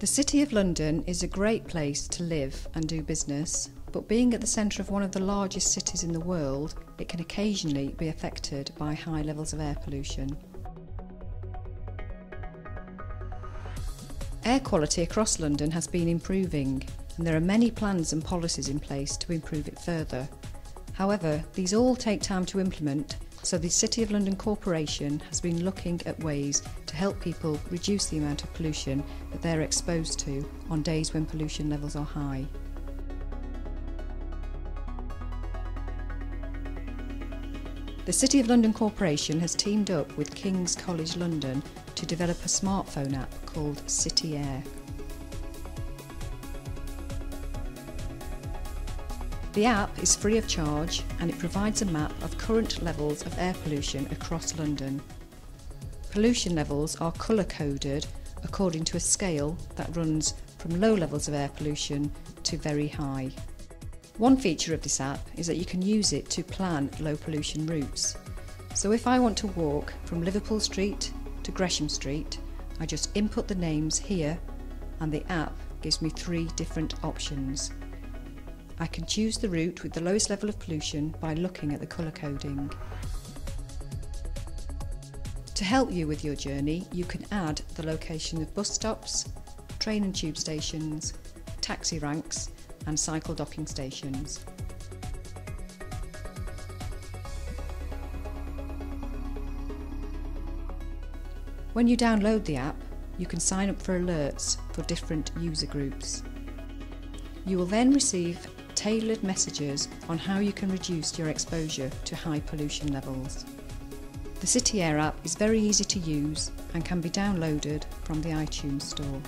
The City of London is a great place to live and do business, but being at the centre of one of the largest cities in the world, it can occasionally be affected by high levels of air pollution. Air quality across London has been improving, and there are many plans and policies in place to improve it further. However, these all take time to implement so the City of London Corporation has been looking at ways to help people reduce the amount of pollution that they're exposed to on days when pollution levels are high. The City of London Corporation has teamed up with King's College London to develop a smartphone app called CityAir. The app is free of charge and it provides a map of current levels of air pollution across London. Pollution levels are colour coded according to a scale that runs from low levels of air pollution to very high. One feature of this app is that you can use it to plan low pollution routes. So if I want to walk from Liverpool Street to Gresham Street, I just input the names here and the app gives me three different options. I can choose the route with the lowest level of pollution by looking at the colour coding. To help you with your journey, you can add the location of bus stops, train and tube stations, taxi ranks and cycle docking stations. When you download the app, you can sign up for alerts for different user groups. You will then receive tailored messages on how you can reduce your exposure to high pollution levels. The CityAir app is very easy to use and can be downloaded from the iTunes Store.